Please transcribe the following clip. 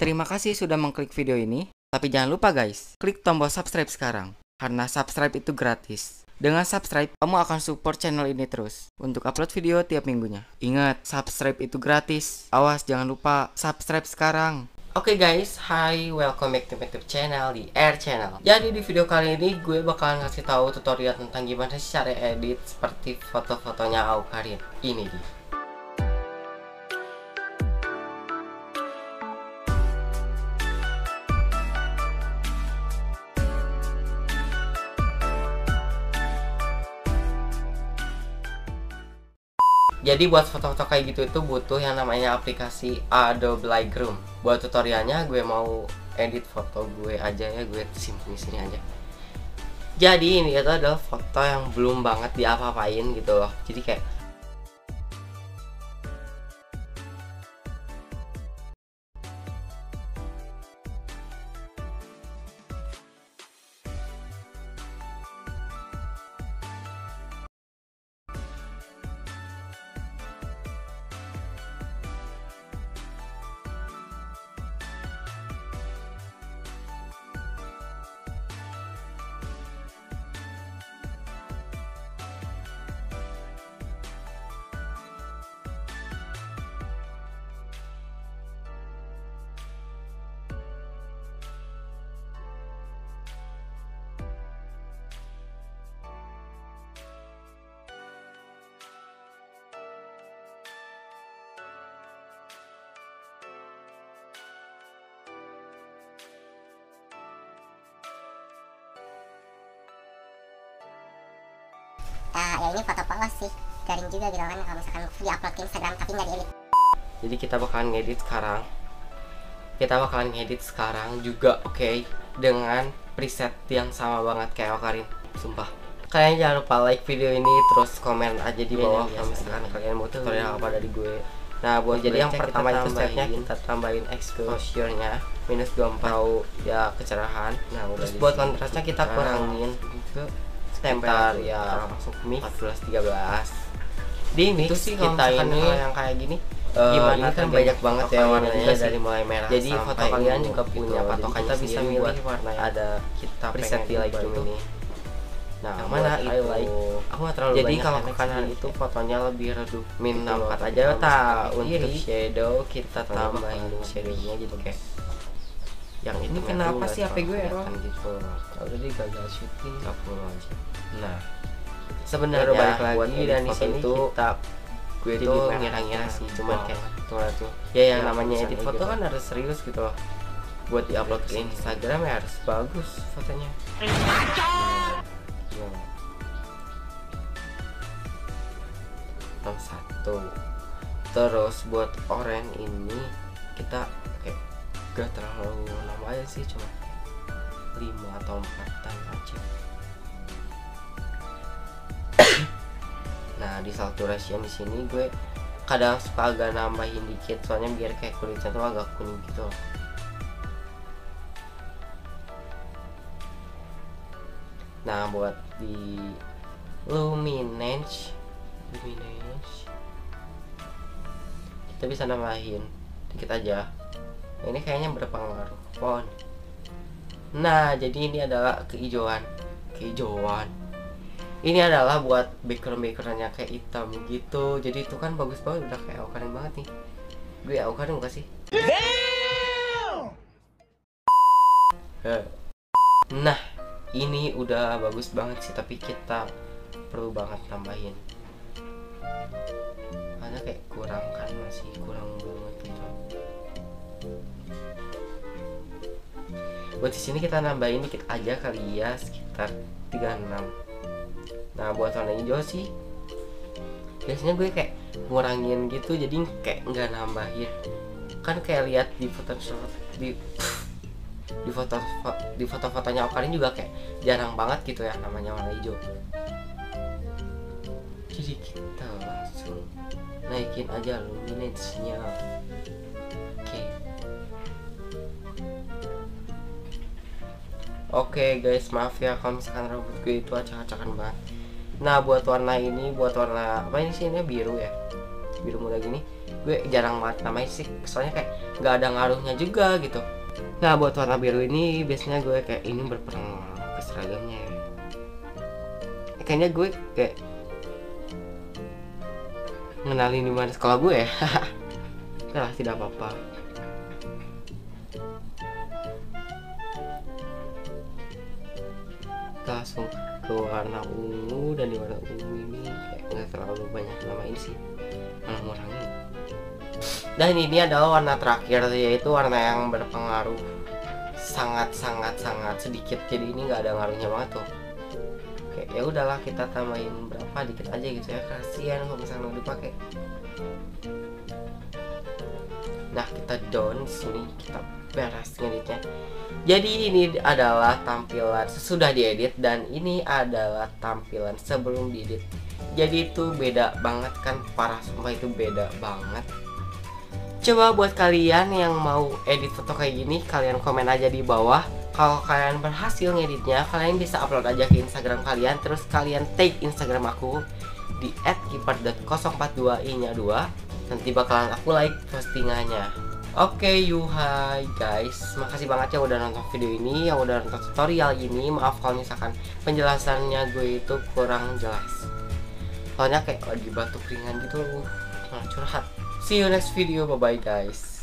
Terima kasih sudah mengklik video ini. Tapi jangan lupa guys, klik tombol subscribe sekarang. Karena subscribe itu gratis. Dengan subscribe, kamu akan support channel ini terus untuk upload video tiap minggunya. Ingat, subscribe itu gratis. Awas jangan lupa subscribe sekarang. Oke guys, hi, welcome back to my YouTube channel di Air Channel. Jadi di video kali ini gue bakalan ngasih tahu tutorial tentang gimana cara edit seperti foto-fotonya Aukarin. Ini dia. Jadi buat foto-foto kayak gitu itu butuh yang namanya aplikasi Adobe Lightroom. Buat tutorialnya gue mau edit foto gue aja ya, gue simpen di sini aja. Jadi ini itu adalah foto yang belum banget diapa-apain gitu loh. Jadi kayak Nah, ya ini foto polos sih. Garing juga gitu kan kalau misalkan diupload ke Instagram tapi nggak diedit Jadi kita bakalan ngedit sekarang. Kita bakalan ngedit sekarang juga, oke, dengan preset yang sama banget kayak Okarin, sumpah. Kalian jangan lupa like video ini terus komen aja di bawah kalau misalkan kalian mau tutorial apa dari gue. Nah, buat jadi yang pertama itu stepnya kita tambahin exposure-nya minus 24 tahu. Ya kecerahan. Nah, terus buat kontrasnya kita kurangin ke sebentar ya. Masuk mix. 14 13 di mix sih kita ini yang kayak gini Uh, gimana ini kan banyak banget ya warnanya dari mulai merah jadi foto kalian juga gitu. punya Jadi patokannya kita bisa milih buat warna yang ada kita preset di Lightroom ini. nah Yang mana itu? highlight, aku nggak terlalu jadi kalau ke kanan itu fotonya lebih redup min Gitu 64 tapi aja kalau tak untuk shadow kita tambahin shadownya jadi kayak yang Ini itu kenapa sih HP gue error? gitu. Already gagal syuting. 30 aja. Nah sebenarnya balik lagi buat dan dan di sini sini kita gue merah ngira-ngira merah sih cuman oh, kayak tuh tuh. ya yang Ya, namanya edit foto gitu. kan harus serius gitu loh. Buat diupload ke Instagram ya harus bagus fotonya. Ya. nomor satu. Terus buat orange ini kita gak terlalu lama aja sih cuma 5 atau 4 aja. Nah di saturation di sini gue kadang suka agak nambahin dikit soalnya biar kayak kulitnya tuh agak kuning gitu. Loh. Nah buat di luminance luminance. Kita bisa nambahin dikit aja ini kayaknya berpengaruh pohon nah jadi ini adalah kehijauan. Kehijauan. Ini adalah buat background backgroundnya kayak hitam gitu. Jadi itu kan bagus banget udah kayak Aukarin banget nih. Gue Aukarin gak sih? Nah ini udah bagus banget sih tapi kita perlu banget tambahin. Karena kayak kurang kan masih kurang banget gitu buat di sini kita nambahin dikit aja kali ya sekitar 36 nah buat warna hijau sih biasanya gue kayak ngurangin gitu jadi kayak nggak nambahin. Kan kayak lihat di foto di di foto di foto-fotonya Okarin juga kayak jarang banget gitu ya namanya warna hijau. Jadi kita langsung naikin aja luminance-nya Oke guys, maaf ya kalau misalkan rambut gue itu acak-acakan banget. Nah, buat warna ini, buat warna apa ini sih ini biru ya? Biru muda gini. gue jarang banget namanya sih soalnya kayak nggak ada ngaruhnya juga gitu nah buat warna biru ini biasanya gue kayak ini berpengaruh ke seragamnya ya Ya, kayaknya gue kayak ngenalin di mana sekolah gue ya lah tidak apa-apa langsung ke warna ungu dan di warna ungu ini kayak nggak terlalu banyak nama ini sih malah ngurangin. Dan ini adalah warna terakhir yaitu warna yang berpengaruh sangat sangat sangat sedikit. Jadi ini nggak ada ngaruhnya banget tuh. Oke ya udahlah kita tambahin berapa dikit aja gitu ya. Kasihan kalau misalnya dipakai nah kita down sini kita beres ngeditnya jadi ini adalah tampilan sesudah diedit dan ini adalah tampilan sebelum diedit jadi itu beda banget kan parah sumpah itu beda banget Coba buat kalian yang mau edit foto kayak gini, kalian komen aja di bawah. Kalau kalian berhasil ngeditnya, kalian bisa upload aja ke Instagram kalian. Terus kalian tag Instagram aku di @keeper.042i-nya 2. Nanti bakalan aku like postingannya. Oke, yuhai guys. Makasih banget ya udah nonton video ini, yang udah nonton tutorial ini. Maaf kalau misalkan penjelasannya gue itu kurang jelas. Soalnya kayak lagi batuk ringan gitu, malah curhat. See you next video. Bye bye guys.